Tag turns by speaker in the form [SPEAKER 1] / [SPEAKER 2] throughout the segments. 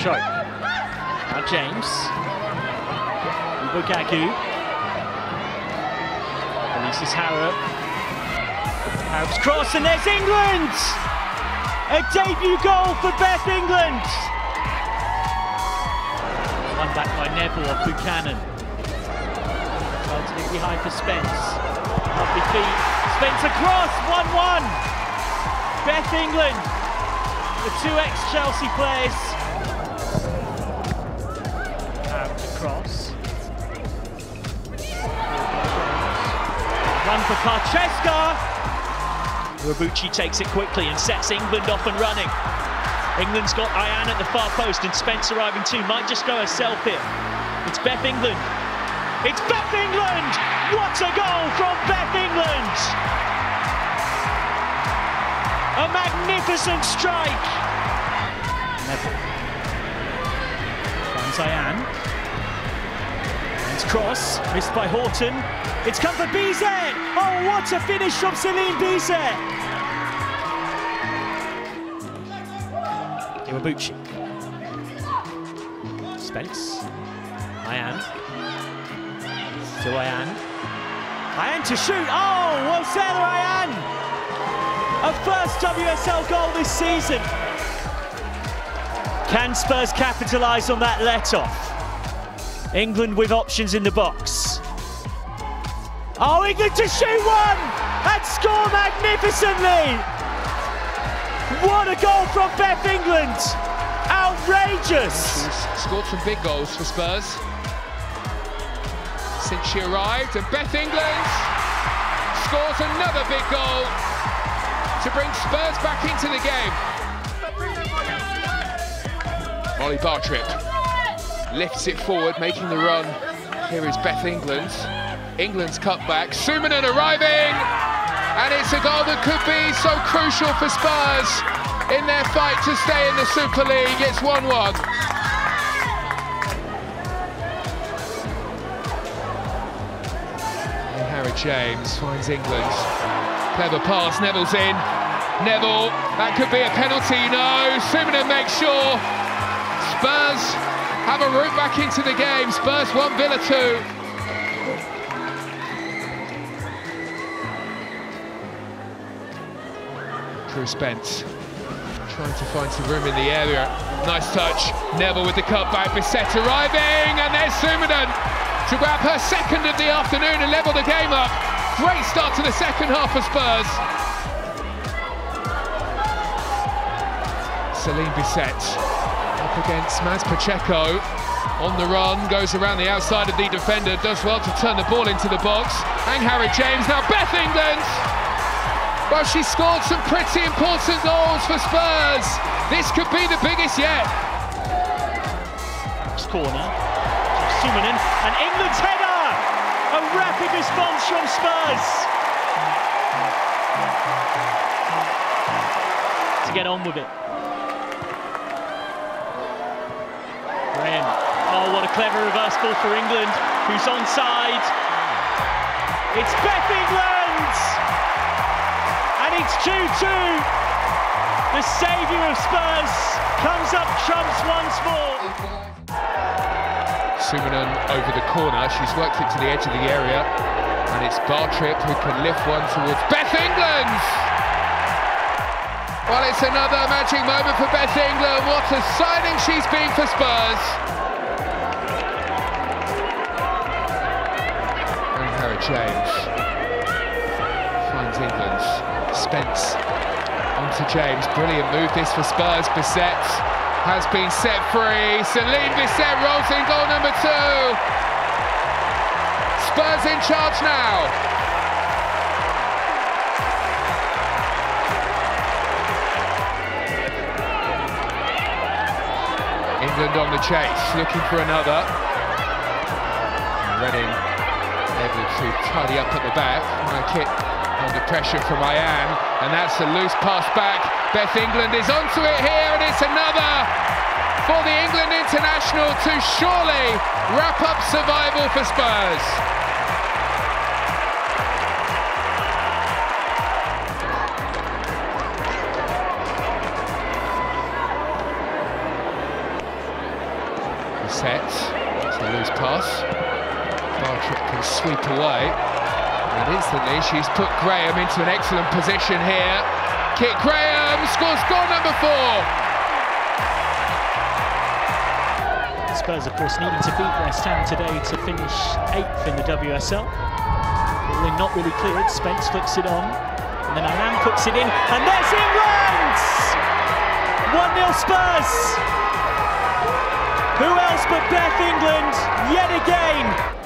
[SPEAKER 1] Cho. Now James. Ubogagu. Releases Harrop. Harrop's cross and there's England! A debut goal for Beth England! One back by Neville of Buchanan. Get behind for Spence. Lovely feet. Spence across, 1-1. Beth England, the two ex-Chelsea players. Run for Parcheska. Rabucci takes it quickly and sets England off and running. England's got Ayane at the far post and Spence arriving too. Might just go herself here. It's Beth England. It's Beth England! What a goal from Beth England! A magnificent strike! Neville. Finds Ayane. Cross, missed by Horton. It's come for Bizet! Oh, what a finish from Celin Bizet! Iwabuchi. Spence. Ayane. Still Ayane. Ayane to shoot. Oh, well said, Ayane! A first WSL goal this season. Can Spurs capitalise on that let-off? England with options in the box. Oh, England to shoot one and score magnificently! What a goal from Beth England! Outrageous!
[SPEAKER 2] She's scored some big goals for Spurs since she arrived, and Beth England scores another big goal to bring Spurs back into the game. Molly Bartrip lifts it forward, making the run. Here is Beth England. England's cutback. Summanen arriving, and it's a goal that could be so crucial for Spurs in their fight to stay in the Super League. It's 1-1. Harry James finds England. Clever pass, Neville's in. Neville, that could be a penalty, no. Summanen makes sure. Spurs have a route back into the game. Spurs 1, Villa 2. Drew Spence trying to find some room in the area. Nice touch. Neville with the cutback. Bizet arriving, and there's Summanen to grab her second of the afternoon and level the game up. Great start to the second half for Spurs. Celin Bizet up against Maz Pacheco. On the run, goes around the outside of the defender, does well to turn the ball into the box. And Harry James, now Beth England! Well, she scored some pretty important goals for Spurs. This could be the biggest yet.
[SPEAKER 1] Corner. Summanen and England's header! A rapid response from Spurs. To get on with it. Graham. Oh, what a clever reverse ball for England, who's onside. It's Beth England! And it's 2-2. The saviour of Spurs comes up trumps once more.
[SPEAKER 2] Summanen over the corner, she's worked it to the edge of the area, and it's Bartrip who can lift one towards Beth England! Well, it's another magic moment for Beth England. What a signing she's been for Spurs. James finds England. Spence onto James. Brilliant move this for Spurs. Bizet has been set free. Celin Bizet rolls in goal number two. Spurs in charge now. England on the chase, looking for another. Reading able to tidy up at the back. Kit under pressure from Ayane, and that's a loose pass back. Beth England is onto it here, and it's another for the England international to surely wrap up survival for Spurs. set. It's a loose pass. Bartrip can sweep away. And instantly she's put Graham into an excellent position here. Kit Graham scores goal number four.
[SPEAKER 1] Spurs, of course, needing to beat West Ham today to finish eighth in the WSL. Ball not really cleared. Spence flicks it on. And then Ayane puts it in. And there's England! 1-0 Spurs! Who else but Beth England yet again?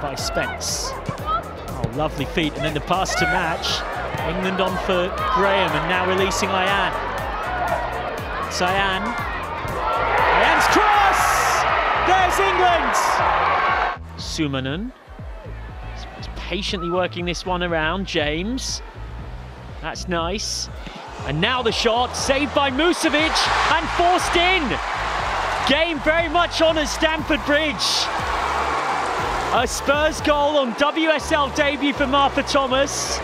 [SPEAKER 1] By Spence. Oh, lovely feet. And then the pass to match. England on for Graham and now releasing Ayane. Cyan. Ayane's cross! There's England! Summanen patiently working this one around. James. That's nice. And now the shot, saved by Musovic and forced in. Game very much on at Stamford Bridge. A Spurs goal on WSL debut for Martha Thomas.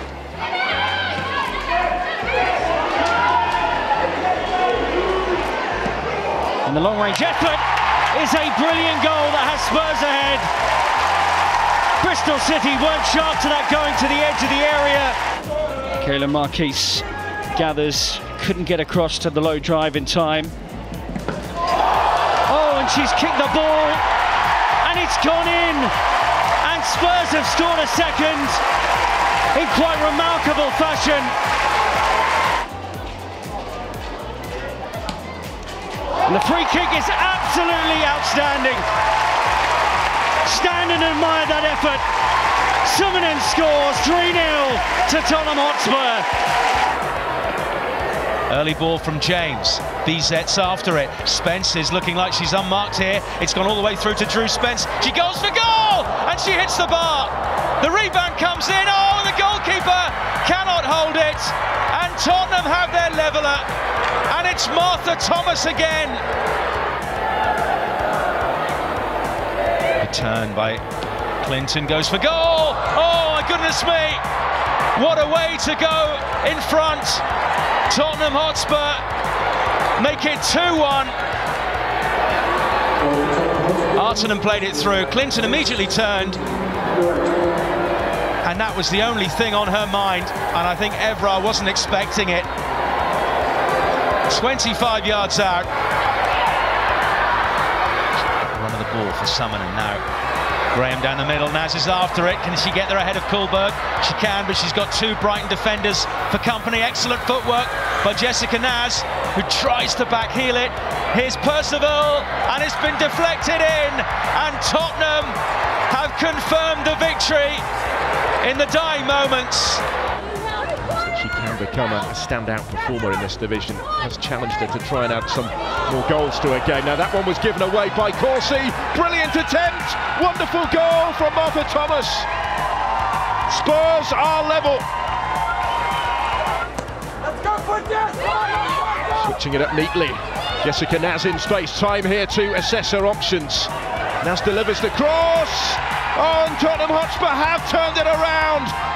[SPEAKER 1] And the long range effort is a brilliant goal that has Spurs ahead. Bristol City weren't sharp to that going to the edge of the area. Kayla Marquise gathers, couldn't get across to the low drive in time. Oh, and she's kicked the ball, and it's gone in. And Spurs have scored a second in quite remarkable fashion. And the free kick is absolutely outstanding. Stand and admire that effort. Summanen scores 3-0 to Tottenham Hotspur.
[SPEAKER 3] Early ball from James. Bizet's after it. Spence is looking like she's unmarked here. It's gone all the way through to Drew Spence. She goes for goal! And she hits the bar. The rebound comes in. Oh, the goalkeeper cannot hold it. And Tottenham have their leveller. And it's Martha Thomas again. The turn by Clinton goes for goal. Oh, my goodness me. What a way to go in front. Tottenham Hotspur make it 2-1. Artonen played it through. Clinton immediately turned. And that was the only thing on her mind. And I think Evra wasn't expecting it. 25 yards out. Run of the ball for Summanen now. Graham down the middle, Naz is after it. Can she get there ahead of Kullberg? She can, but she's got two Brighton defenders for company. Excellent footwork by Jessica Naz, who tries to backheel it. Here's Percival, and it's been deflected in. And Tottenham have confirmed the victory in the dying moments.
[SPEAKER 4] Can become a standout performer in this division. Has challenged her to try and add some more goals to her game. Now that one was given away by Corsi. Brilliant attempt. Wonderful goal from Martha Thomas. Spurs are level. Let's go for this. Switching it up neatly. Jessica Naz in space. Time here to assess her options. Naz delivers the cross. Oh, and Tottenham Hotspur have turned it around.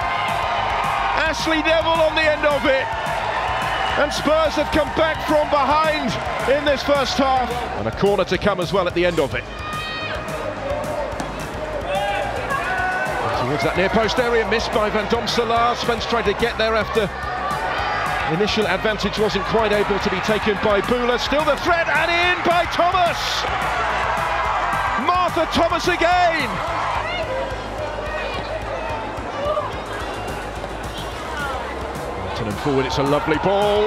[SPEAKER 4] Ashley Neville on the end of it. And Spurs have come back from behind in this first half. And a corner to come as well at the end of it. Towards that near post area, missed by Van Domselaar. Spence tried to get there after initial advantage wasn't quite able to be taken by Bula. Still the threat and in by Thomas. Martha Thomas again. And forward, it's a lovely ball.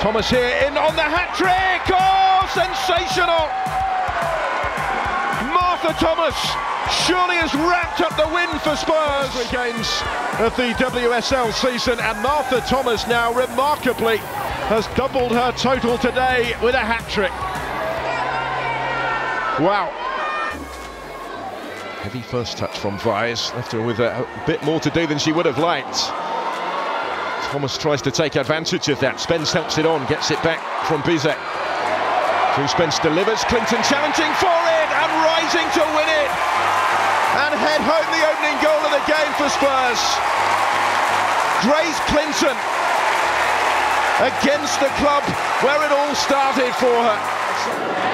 [SPEAKER 4] Thomas here in on the hat trick. Oh, sensational! Martha Thomas surely has wrapped up the win for Spurs. Three games of the WSL season, and Martha Thomas now remarkably has doubled her total today with a hat trick. Wow. Heavy first touch from Vise, left her with a, a bit more to do than she would have liked. Thomas tries to take advantage of that. Spence helps it on, gets it back from Bizet. Drew Spence delivers. Clinton challenging for it and rising to win it. And head home the opening goal of the game for Spurs. Grace Clinton against the club where it all started for her.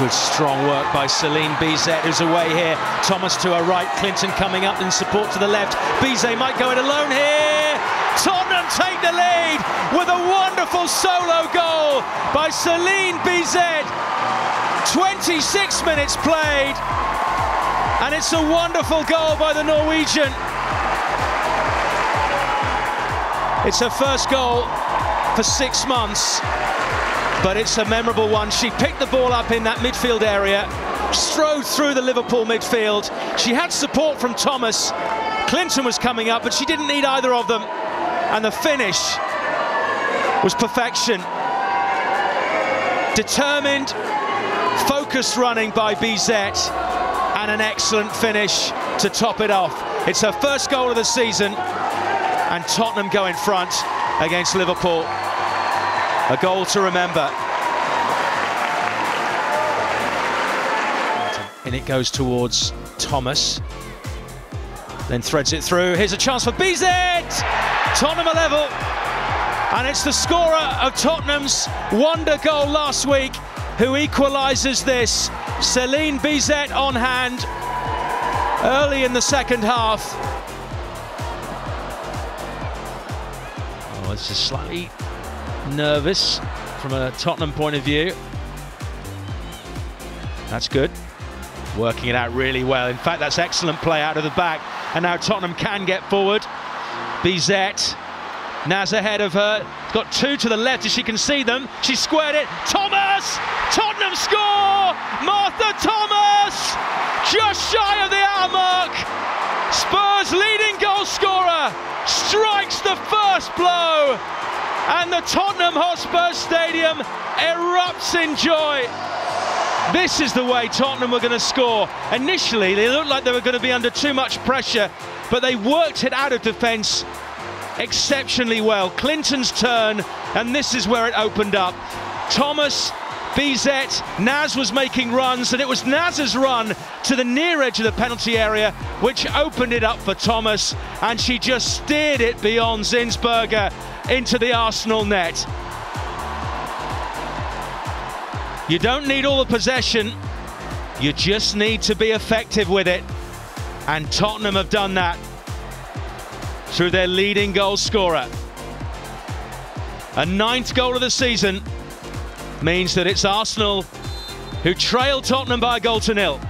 [SPEAKER 3] Good strong work by Celin Bizet, who's away here. Thomas to her right, Clinton coming up in support to the left. Bizet might go it alone here. Tottenham take the lead with a wonderful solo goal by Celine Bizet. 26 minutes played, and it's a wonderful goal by the Norwegian. It's her first goal for six months but it's a memorable one. She picked the ball up in that midfield area, strode through the Liverpool midfield. She had support from Thomas. Clinton was coming up, but she didn't need either of them. And the finish was perfection. Determined, focused running by Bizet, and an excellent finish to top it off. It's her first goal of the season, and Tottenham go in front against Liverpool. A goal to remember. And it goes towards Thomas. Then threads it through. Here's a chance for Bizet! Tottenham level. And it's the scorer of Tottenham's wonder goal last week who equalises this. Celin Bizet on hand early in the second half. Oh, it's just slightly nervous from a Tottenham point of view. That's good. Working it out really well. In fact, that's excellent play out of the back. And now Tottenham can get forward. Bizet. Naz ahead of her. Got two to the left as she can see them. She squared it. Thomas! Tottenham score! Martha Thomas! Just shy of the hour mark. Spurs leading goal scorer strikes the first blow and the Tottenham Hotspur Stadium erupts in joy. This is the way Tottenham were going to score. Initially, they looked like they were going to be under too much pressure, but they worked it out of defence exceptionally well. Clinton's turn, and this is where it opened up. Thomas, Bizet, Naz was making runs, and it was Naz's run to the near edge of the penalty area which opened it up for Thomas, and she just steered it beyond Zinsberger into the Arsenal net. You don't need all the possession, you just need to be effective with it. And Tottenham have done that through their leading goal scorer. A ninth goal of the season means that it's Arsenal who trail Tottenham by a goal to nil.